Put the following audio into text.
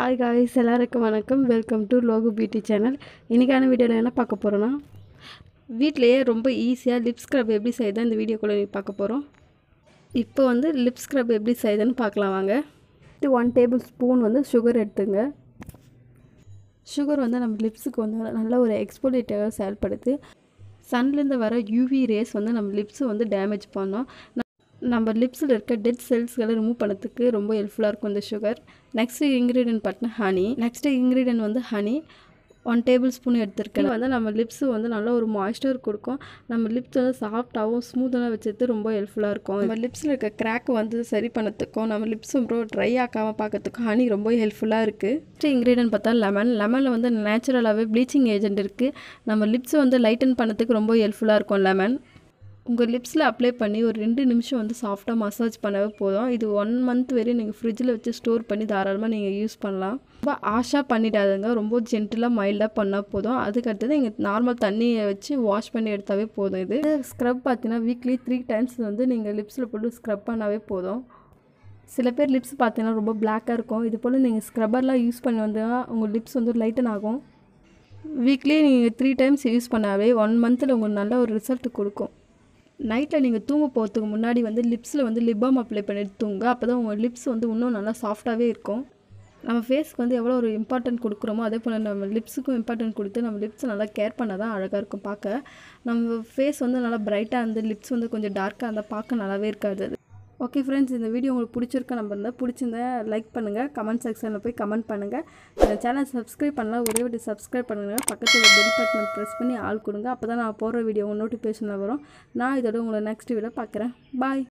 Hi guys எல்லாருக்கும் வணக்கம். Welcome to Logu beauty channel இன்றைக்கான வீடியோவில் என்ன பார்க்க போகிறோன்னா வீட்டிலையே ரொம்ப ஈஸியாக லிப் ஸ்க்ரப் எப்படி செய்யுதுன்னு இந்த வீடியோக்குள்ளே பார்க்க போகிறோம் இப்போ வந்து லிப் ஸ்க்ரப் எப்படி செய்யுதுன்னு பார்க்கலாம் வாங்க. இது ஒன் டேபிள் ஸ்பூன் வந்து சுகர் எடுத்துங்க. சுகர் வந்து நம்ம லிப்ஸுக்கு வந்து நல்ல ஒரு எக்ஸ்போலேட்டாக செயல்படுது சன்லேருந்து வர யூவி ரேஸ் வந்து நம்ம லிப்ஸை வந்து டேமேஜ் பண்ணோம். நம்ம லிப்ஸில் இருக்க டெட் செல்ஸ்களை ரிமூவ் பண்ணதுக்கு ரொம்ப ஹெல்ப்ஃபுல்லாக இருக்கும் இந்த சுகர் நெக்ஸ்ட் இன்க்ரீடியன்ட் பார்த்தீங்கன்னா ஹனி நெக்ஸ்ட் இன்க்ரீடியன்ட் வந்து ஹனி ஒன் டேபிள் ஸ்பூன் எடுத்திருக்கேன் வந்து நம்ம லிப்ஸு வந்து நல்ல ஒரு மாய்ஸ்டர் கொடுக்கும். நம்ம லிப்ஸ் வந்து சாஃப்டாகவும் ஸ்மூத்தாகவும் வச்சது ரொம்ப ஹெல்ப்ஃபுல்லாக இருக்கும். நம்ம லிப்ஸில் இருக்க கிராக் வந்து சரி பண்ணதுக்கும் நம்ம லிப்ஸ் ரொம்ப ட்ரை ஆக்காமல் பார்க்கறதுக்கும் ஹனி ரொம்ப ஹெல்ப்ஃபுல்லாக இருக்குது நெக்ஸ்ட் இன்க்ரீடியன்ட் பார்த்தா லெமன் லெமனில் வந்து நேச்சுரலாகவே ப்ளீச்சிங் ஏஜென்ட் இருக்குது நம்ம லிப்ஸை வந்து லைட்டன் பண்ணதுக்கு ரொம்ப ஹெல்ப்ஃபுல்லாக இருக்கும் லெமன் உங்கள் லிப்ஸில் அப்ளை பண்ணி ஒரு ரெண்டு நிமிஷம் வந்து சாஃப்டாக மசாஜ் பண்ணவே போதும். இது ஒன் மந்த் வரையும் நீங்கள் ஃப்ரிட்ஜில் வச்சு ஸ்டோர் பண்ணி தாராளமாக நீங்கள் யூஸ் பண்ணலாம். ரொம்ப ஆஷாக பண்ணிடாதுங்க. ரொம்ப ஜென்டிலாக மைல்டாக பண்ணால் போதும். அதுக்கடுத்தது இங்கே நார்மல் தண்ணியை வச்சு வாஷ் பண்ணி எடுத்தாவே போதும் இது. ஸ்க்ரப் பார்த்தீங்கன்னா வீக்லி த்ரீ டைம்ஸ் வந்து நீங்கள் லிப்ஸில் போட்டு ஸ்க்ரப் பண்ணாவே போதும். சில பேர் லிப்ஸ் பார்த்தீங்கன்னா ரொம்ப பிளாக்காக இருக்கும். இது போல் நீங்கள் ஸ்க்ரப்பர்லாம் யூஸ் பண்ணி வந்தால் உங்கள் லிப்ஸ் வந்து லைட்டன் ஆகும். வீக்லி நீங்கள் த்ரீ டைம்ஸ் யூஸ் பண்ணாவே ஒன் மந்தில் உங்களுக்கு நல்ல ஒரு ரிசல்ட் கொடுக்கும். நைட்டில் நீங்கள் தூங்க போகிறதுக்கு முன்னாடி வந்து லிப்ஸில் வந்து லிப்பாம் அப்ளை பண்ணிட்டு தூங்க. அப்போ தான் உங்கள் லிப்ஸ் வந்து இன்னும் நல்லா சாஃப்டாகவே இருக்கும். நம்ம ஃபேஸ்க்கு வந்து எவ்வளோ ஒரு இம்பார்ட்டன்ட் கொடுக்குறோமோ அதே போல் நம்ம லிப்ஸுக்கும் இம்பார்ட்டன்ட் கொடுத்து நம்ம லிப்ஸ் நல்லா கேர் பண்ணால் தான் அழகாக இருக்கும் பார்க்க. நம்ம ஃபேஸ் வந்து நல்லா பிரைட்டாக இருந்து லிப்ஸ் வந்து கொஞ்சம் டார்க்காக இருந்தால் பார்க்க நல்லாவே இருக்காது. அது ஓகே ஃப்ரெண்ட்ஸ் இந்த வீடியோ உங்களுக்கு பிடிச்சிருக்க நம்ம இருந்தால் பிடிச்சிருந்தா லைக் பண்ணுங்கள் கமெண்ட் செக்ஷனில் போய் கமெண்ட் பண்ணுங்கள் இந்த சேனல் சப்ஸ்கிரைப் பண்ணலாம் ஒரே வாட்டி சப்ஸ்கிரைப் பண்ணுங்கள் பக்கத்தில் பெல் பட்டனை ப்ரெஸ் பண்ணி ஆள் கொடுங்க. அப்போ தான் நான் போடுற வீடியோ நோட்டிஃபிகேஷனில் வரும். நான் இதோட உங்களை நெக்ஸ்ட் வீடியோ பார்க்குறேன். பாய்